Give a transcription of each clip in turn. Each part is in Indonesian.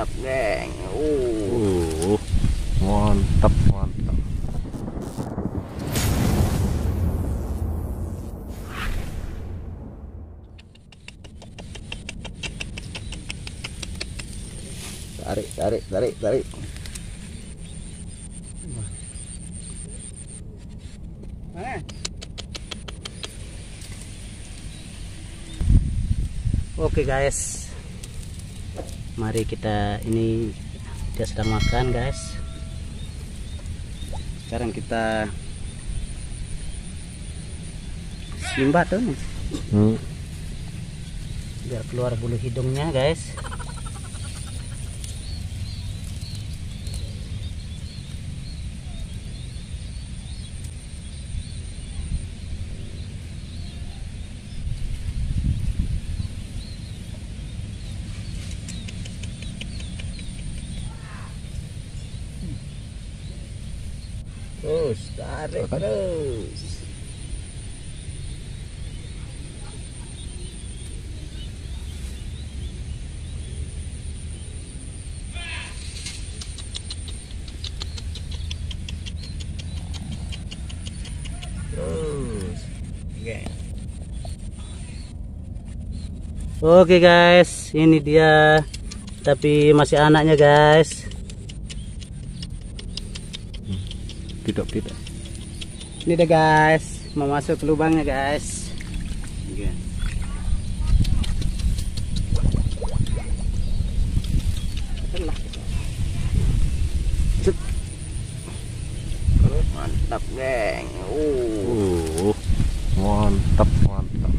mantap geng. Uh. Uh, mantap, mantap. tarik tarik tarik tarik. Oke guys Mari kita ini Dia sedang makan guys. Sekarang kita Simbah tuh nih. Hmm. Biar keluar bulu hidungnya guys Terus tarik Silakan. terus. Terus. Oke. Oke guys, ini dia. Tapi masih anaknya guys. Tidak, tidak. Ini deh guys, mau masuk ke lubangnya guys. Mantap geng. Uh. Uh, mantap, mantap.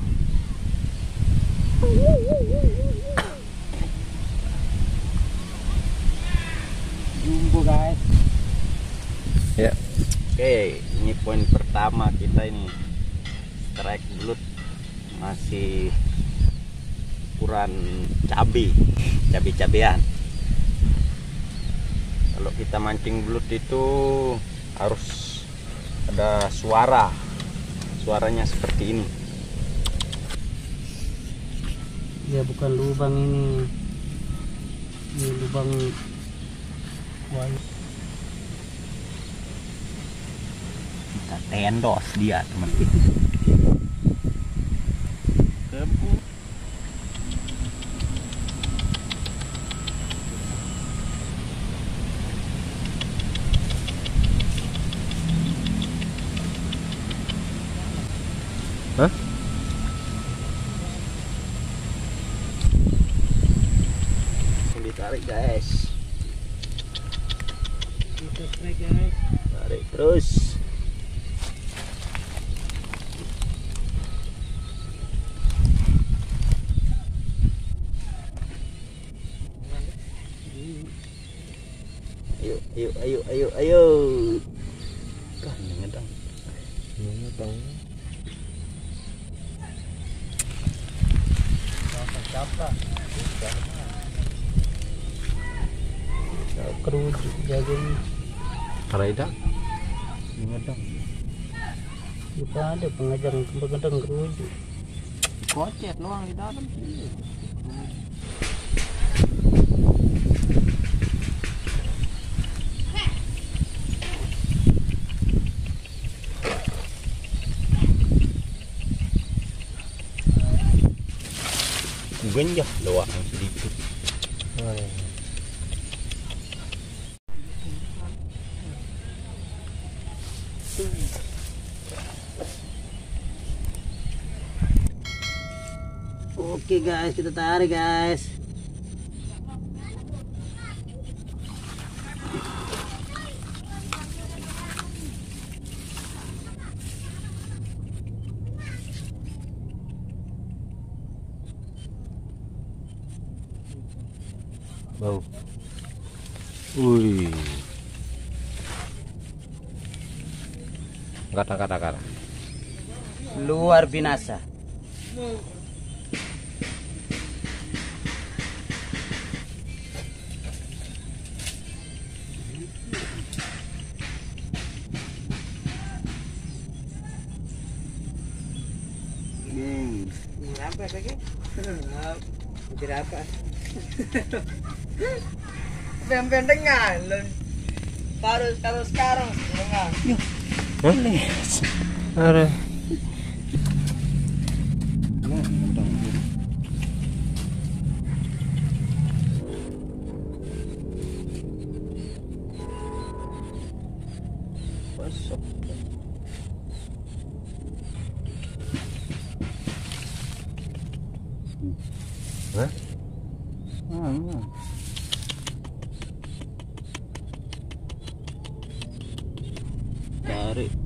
Jumbo guys. Ya. Oke, ini poin pertama kita ini strike belut masih ukuran cabai, cabai-cabean. Kalau kita mancing belut itu harus ada suara, suaranya seperti ini. Ya bukan lubang ini, ini lubang kita tendos dia teman. Kebun Hah? ditarik guys. Tarik guys. Tarik terus ayo ayo ayo ayo. Kan ngedang kerujuk jaga Raida? ngedang bukan ada pengajar pengajar kerujuk. Kocet doang di dalam. Genjah doang sedikit Oke guys, kita tarik guys. Bau. Wih. Angkat, angkat, angkat. Luar binasa. Sampai lagi. Kira apa? Pendek-pendengan lu. Baru kalau sekarang setengah. Hah? Ada.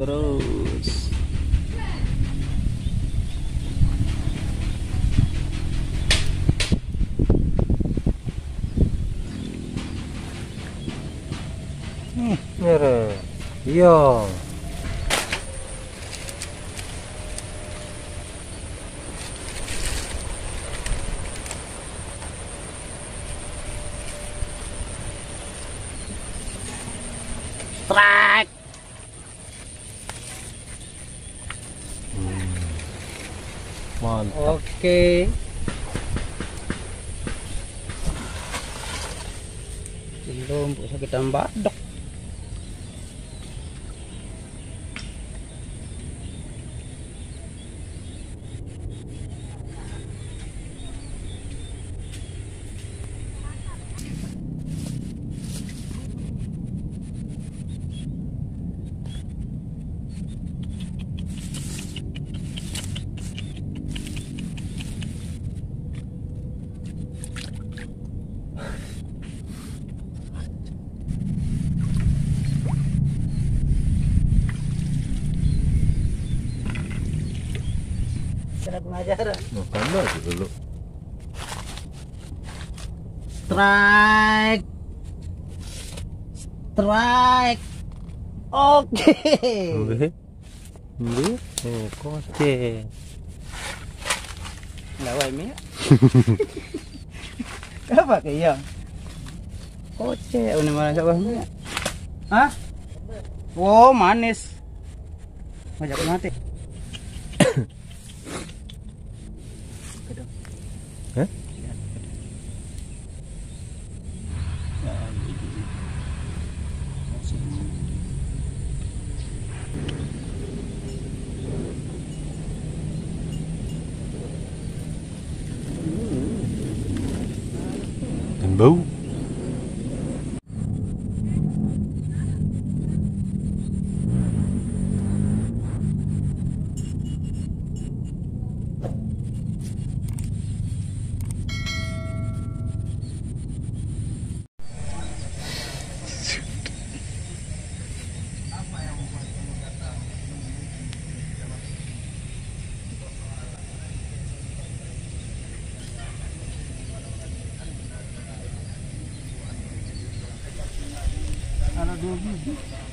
Tarik terus. Ada. Iya. Mantap. Oke. Belum bisa kita badok. Pengajaran. Makan aja dulu. Strike. Strike. Oke. Boleh. Boleh. Eh, kote. Lawai mi. Apa ke iya? Koce, ini mana siapa? Hah? Oh, manis. Ngajak mati. Norte.